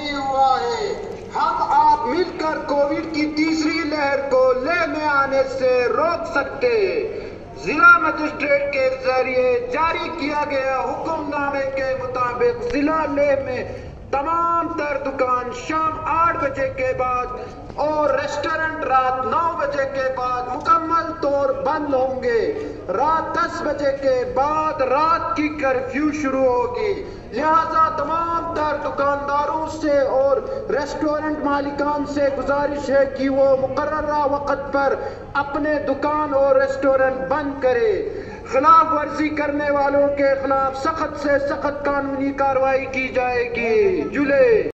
नहीं हुआ है। हम आप मिलकर कोविड की तीसरी लहर को ले में आने से रोक सकते। जिला मजिस्ट्रेट के ज़रिए जारी किया गया हुक्मनामे के मुताबिक जिला लेह में तमाम तर दुकान शाम आठ बजे के बाद और रेस्टोरेंट रात नौ बजे के बाद मुकम्मल तौर बंद होंगे। रात दस बजे के बाद रात की कर्फ्यू शुरू होगी। लिहाजा तमाम तर दुकानदारों से और रेस्टोरेंट मालिकान से गुजारिश है कि वो मुकर वक़्त पर अपने दुकान और रेस्टोरेंट बंद करे। खिलाफ वर्जी करने वालों के खिलाफ सख्त से सख्त कानूनी कार्रवाई की जाएगी। जुले।